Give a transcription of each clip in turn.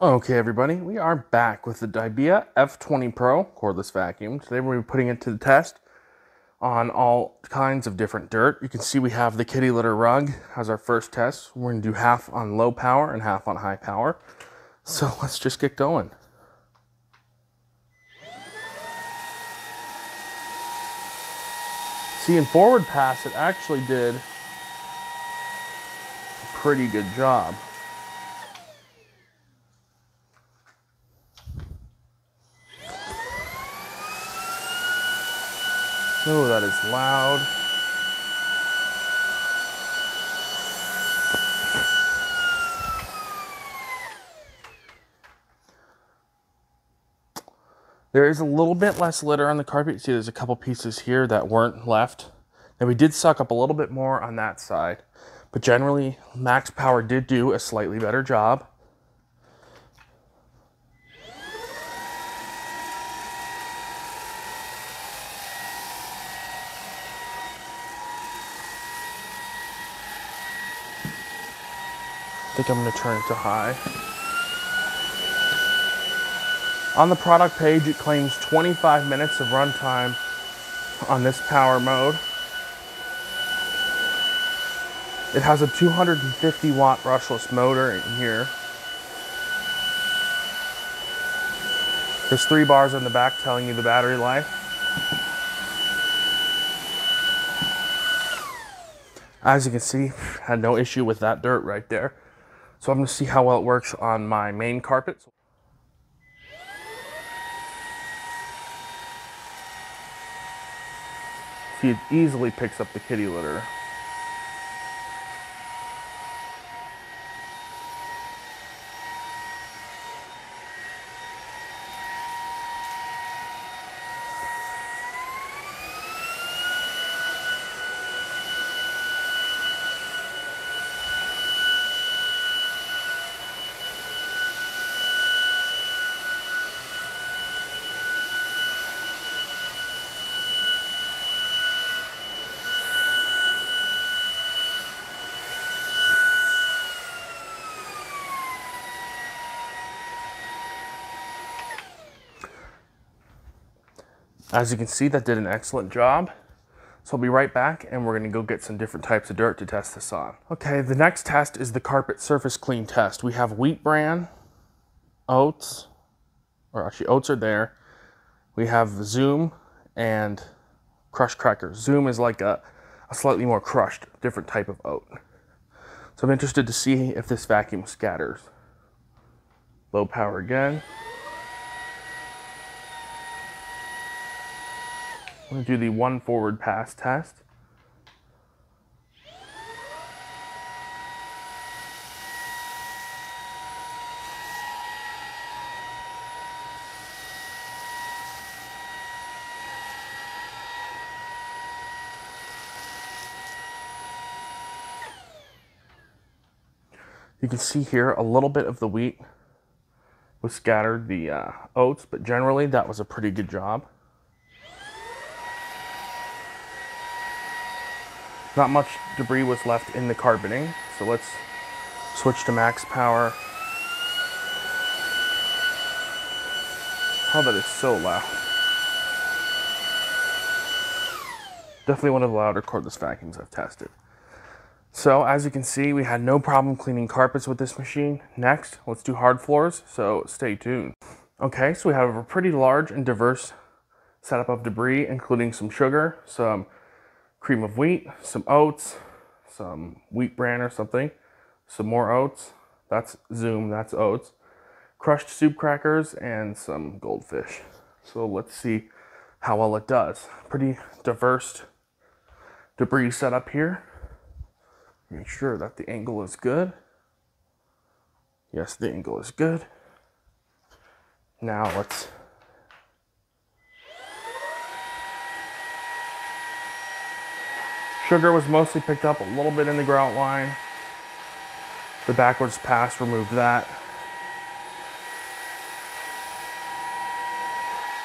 Okay, everybody, we are back with the Dibea F20 Pro cordless vacuum. Today we're putting it to the test on all kinds of different dirt. You can see we have the kitty litter rug as our first test. We're gonna do half on low power and half on high power. So let's just get going. See, in forward pass, it actually did a pretty good job. Oh, that is loud. There is a little bit less litter on the carpet. See, there's a couple pieces here that weren't left. And we did suck up a little bit more on that side. But generally, Max Power did do a slightly better job. I think I'm to turn it to high. On the product page, it claims 25 minutes of runtime on this power mode. It has a 250 watt brushless motor in here. There's three bars on the back telling you the battery life. As you can see, had no issue with that dirt right there. So I'm gonna see how well it works on my main carpet. See, it easily picks up the kitty litter. As you can see, that did an excellent job. So I'll be right back and we're gonna go get some different types of dirt to test this on. Okay, the next test is the carpet surface clean test. We have wheat bran, oats, or actually oats are there. We have Zoom and crushed crackers. Zoom is like a, a slightly more crushed, different type of oat. So I'm interested to see if this vacuum scatters. Low power again. I'm going to do the one forward pass test. You can see here a little bit of the wheat was scattered the uh, oats, but generally that was a pretty good job. Not much debris was left in the carpeting, so let's switch to max power. Oh, that is so loud. Definitely one of the louder cordless vacuums I've tested. So as you can see, we had no problem cleaning carpets with this machine. Next, let's do hard floors, so stay tuned. Okay, so we have a pretty large and diverse setup of debris, including some sugar, some cream of wheat, some oats, some wheat bran or something, some more oats. That's Zoom, that's oats. Crushed soup crackers and some goldfish. So let's see how well it does. Pretty diverse debris setup here. Make sure that the angle is good. Yes, the angle is good. Now let's Sugar was mostly picked up a little bit in the grout line. The backwards pass removed that.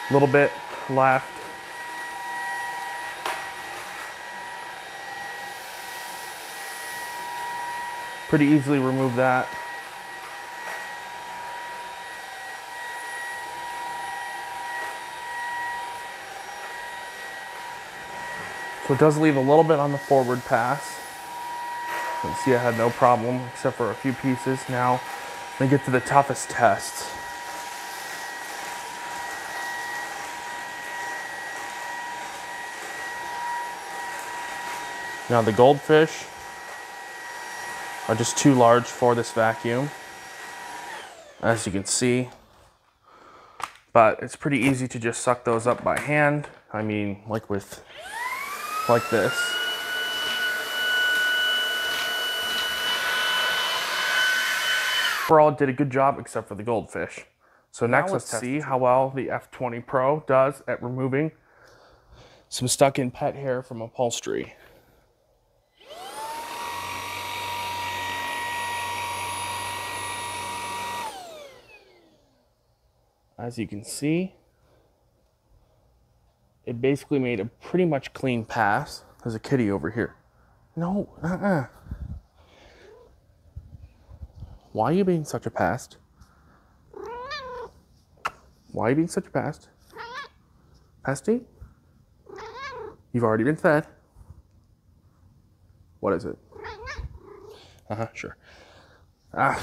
A little bit left. Pretty easily remove that. So it does leave a little bit on the forward pass. You can see I had no problem except for a few pieces. Now, let me get to the toughest test. Now the goldfish are just too large for this vacuum, as you can see. But it's pretty easy to just suck those up by hand. I mean, like with, like this. Overall, did a good job except for the goldfish. So next, let's see how well the F20 Pro does at removing some stuck-in pet hair from upholstery. As you can see, it basically made a pretty much clean pass. There's a kitty over here. No, uh-uh. Why are you being such a pest? Why are you being such a pest? Pesty? You've already been fed. What is it? Uh-huh, sure. Ah.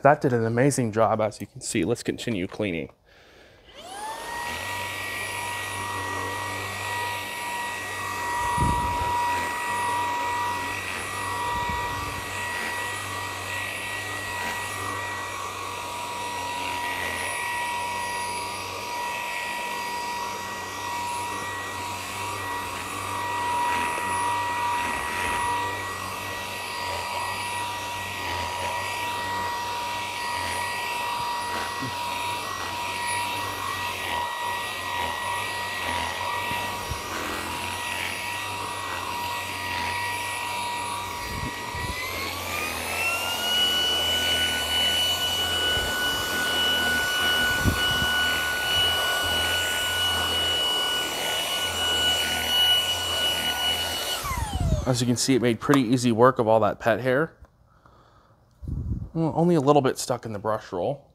That did an amazing job, as you can see. Let's continue cleaning. As you can see, it made pretty easy work of all that pet hair. Well, only a little bit stuck in the brush roll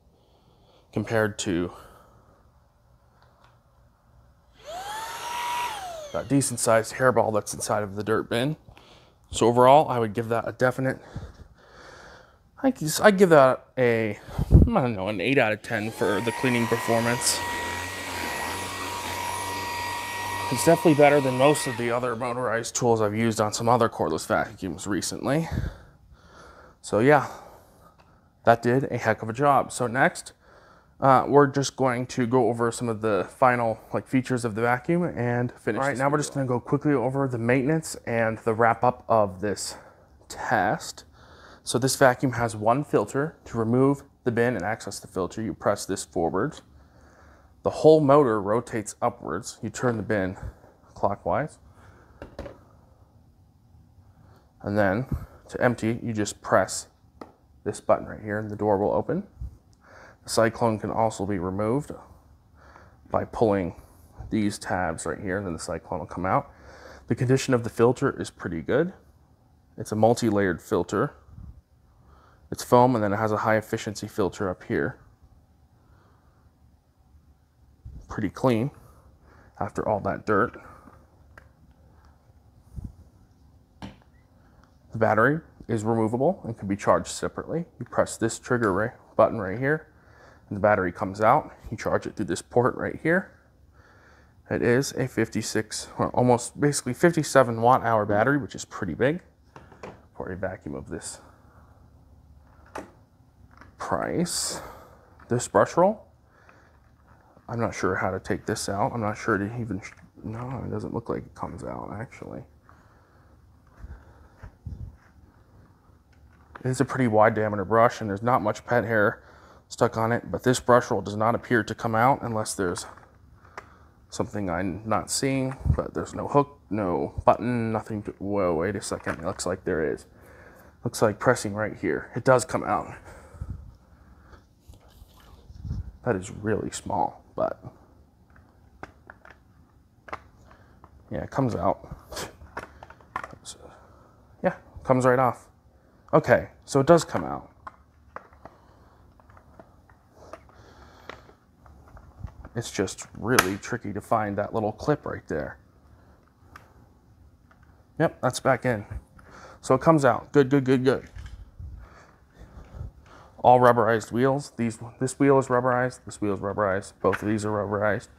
compared to that decent sized hairball that's inside of the dirt bin. So overall, I would give that a definite, I I'd give that a, I don't know, an 8 out of 10 for the cleaning performance. It's definitely better than most of the other motorized tools I've used on some other cordless vacuums recently. So yeah, that did a heck of a job. So next, uh, we're just going to go over some of the final like features of the vacuum and finish. All right, now we're just gonna go quickly over the maintenance and the wrap up of this test. So this vacuum has one filter. To remove the bin and access the filter, you press this forward. The whole motor rotates upwards. You turn the bin clockwise. And then to empty, you just press this button right here and the door will open. The cyclone can also be removed by pulling these tabs right here and then the cyclone will come out. The condition of the filter is pretty good. It's a multi-layered filter. It's foam and then it has a high efficiency filter up here. Pretty clean after all that dirt. The battery is removable and can be charged separately. You press this trigger right, button right here and the battery comes out. You charge it through this port right here. It is a 56, or almost basically 57 watt hour battery, which is pretty big for a vacuum of this price. This brush roll I'm not sure how to take this out. I'm not sure it even, no, it doesn't look like it comes out actually. It is a pretty wide diameter brush and there's not much pet hair stuck on it, but this brush roll does not appear to come out unless there's something I'm not seeing, but there's no hook, no button, nothing to, whoa, wait a second, it looks like there is. Looks like pressing right here. It does come out. That is really small but yeah, it comes out. yeah, comes right off. Okay, so it does come out. It's just really tricky to find that little clip right there. Yep, that's back in. So it comes out. Good, good, good, good. All rubberized wheels. These, this wheel is rubberized. This wheel is rubberized. Both of these are rubberized.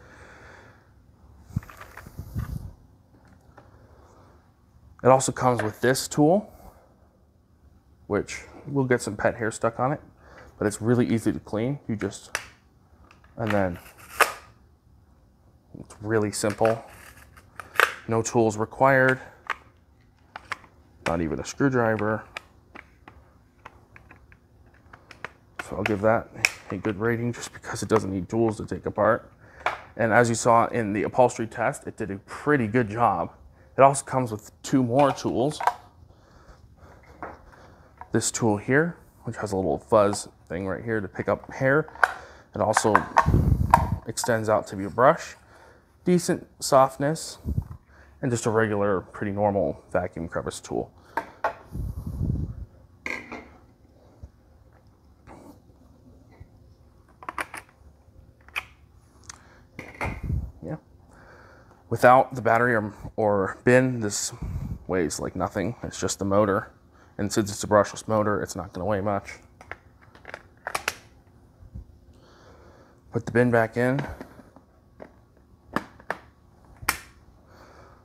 It also comes with this tool, which will get some pet hair stuck on it, but it's really easy to clean. You just, and then it's really simple. No tools required. Not even a screwdriver. I'll give that a good rating just because it doesn't need tools to take apart. And as you saw in the upholstery test, it did a pretty good job. It also comes with two more tools. This tool here, which has a little fuzz thing right here to pick up hair. It also extends out to be a brush. Decent softness and just a regular, pretty normal vacuum crevice tool. Without the battery or, or bin, this weighs like nothing. It's just the motor. And since it's a brushless motor, it's not going to weigh much. Put the bin back in.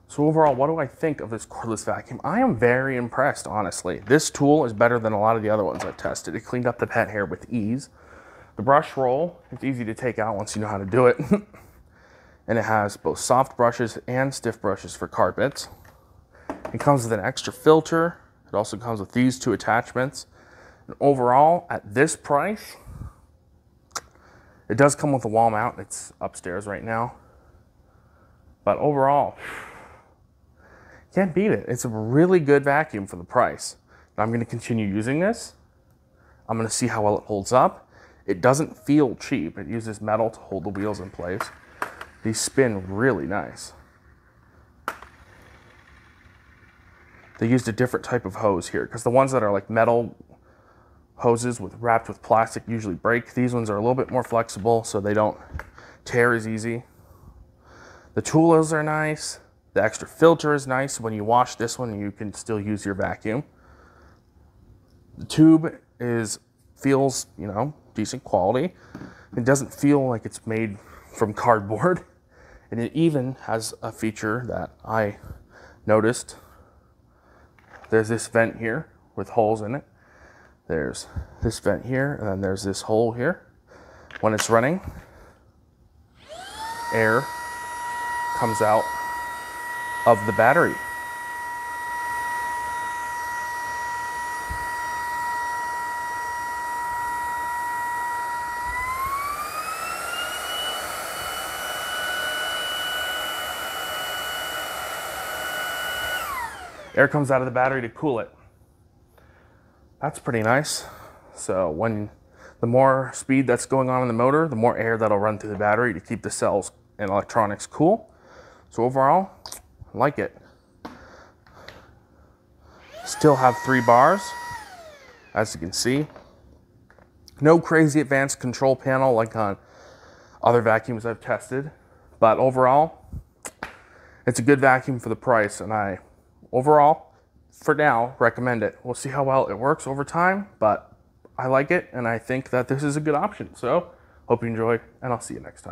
So overall, what do I think of this cordless vacuum? I am very impressed, honestly. This tool is better than a lot of the other ones I've tested. It cleaned up the pet hair with ease. The brush roll, it's easy to take out once you know how to do it. and it has both soft brushes and stiff brushes for carpets. It comes with an extra filter. It also comes with these two attachments. And overall, at this price, it does come with a wall mount. It's upstairs right now. But overall, can't beat it. It's a really good vacuum for the price. I'm going to continue using this. I'm going to see how well it holds up. It doesn't feel cheap. It uses metal to hold the wheels in place. These spin really nice. They used a different type of hose here because the ones that are like metal hoses with wrapped with plastic usually break. These ones are a little bit more flexible so they don't tear as easy. The tools are nice. The extra filter is nice. When you wash this one, you can still use your vacuum. The tube is feels, you know, decent quality. It doesn't feel like it's made from cardboard. And it even has a feature that I noticed. There's this vent here with holes in it. There's this vent here, and then there's this hole here. When it's running, air comes out of the battery. Air comes out of the battery to cool it. That's pretty nice. So when the more speed that's going on in the motor, the more air that'll run through the battery to keep the cells and electronics cool. So overall, I like it. Still have three bars, as you can see. No crazy advanced control panel like on other vacuums I've tested, but overall, it's a good vacuum for the price, and I, overall, for now, recommend it. We'll see how well it works over time, but I like it, and I think that this is a good option. So, hope you enjoy, and I'll see you next time.